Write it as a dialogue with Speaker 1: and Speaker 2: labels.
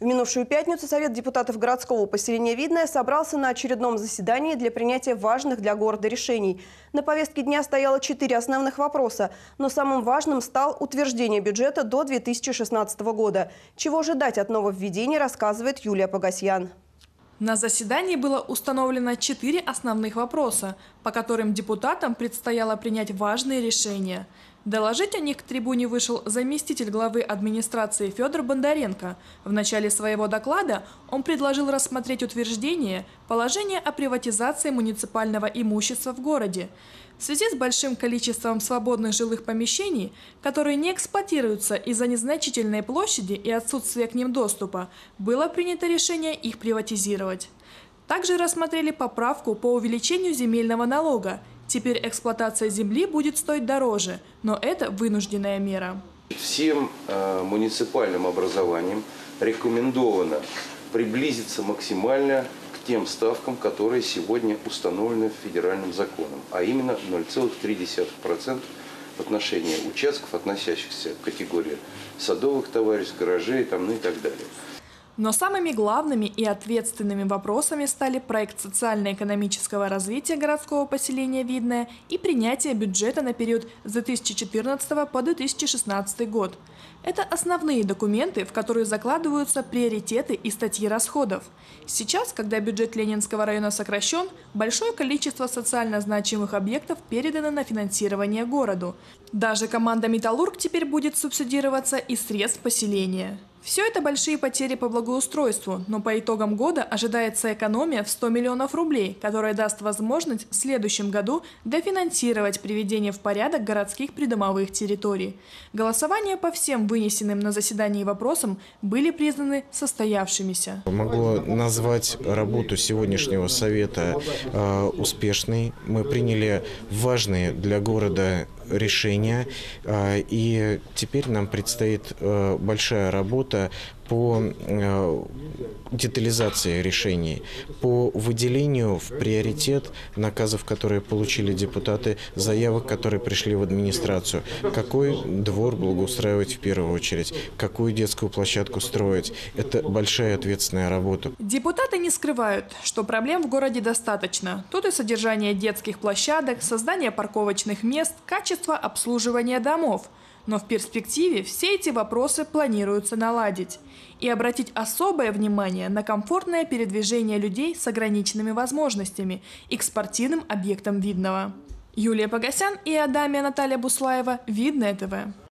Speaker 1: В минувшую пятницу Совет депутатов городского поселения Видное собрался на очередном заседании для принятия важных для города решений. На повестке дня стояло четыре основных вопроса, но самым важным стал утверждение бюджета до 2016 года. Чего ожидать от нововведений, рассказывает Юлия Погасьян.
Speaker 2: На заседании было установлено четыре основных вопроса, по которым депутатам предстояло принять важные решения. Доложить о них к трибуне вышел заместитель главы администрации Федор Бондаренко. В начале своего доклада он предложил рассмотреть утверждение положения о приватизации муниципального имущества в городе. В связи с большим количеством свободных жилых помещений, которые не эксплуатируются из-за незначительной площади и отсутствия к ним доступа, было принято решение их приватизировать. Также рассмотрели поправку по увеличению земельного налога. Теперь эксплуатация земли будет стоить дороже, но это вынужденная мера.
Speaker 3: Всем э, муниципальным образованиям рекомендовано приблизиться максимально тем ставкам, которые сегодня установлены федеральным законом, а именно 0,3% в отношении участков, относящихся к категории садовых товариществ, гаражей там, ну и так далее.
Speaker 2: Но самыми главными и ответственными вопросами стали проект социально-экономического развития городского поселения «Видное» и принятие бюджета на период с 2014 по 2016 год. Это основные документы, в которые закладываются приоритеты и статьи расходов. Сейчас, когда бюджет Ленинского района сокращен, большое количество социально значимых объектов передано на финансирование городу. Даже команда «Металлург» теперь будет субсидироваться из средств поселения. Все это большие потери по благоустройству, но по итогам года ожидается экономия в 100 миллионов рублей, которая даст возможность в следующем году дофинансировать приведение в порядок городских придомовых территорий. Голосования по всем вынесенным на заседании вопросам были признаны состоявшимися.
Speaker 4: Могу назвать работу сегодняшнего совета э, успешной. Мы приняли важные для города решения, э, и теперь нам предстоит э, большая работа по э, детализации решений, по выделению в приоритет наказов, которые получили депутаты, заявок, которые пришли в администрацию, какой двор благоустраивать в первую очередь, какую детскую площадку строить. Это большая ответственная работа.
Speaker 2: Депутаты не скрывают, что проблем в городе достаточно. Тут и содержание детских площадок, создание парковочных мест, качество обслуживания домов – но в перспективе все эти вопросы планируется наладить и обратить особое внимание на комфортное передвижение людей с ограниченными возможностями и к спортивным объектам Видного. Юлия Погосян и Адамия Наталья Буслаева. Видное ТВ.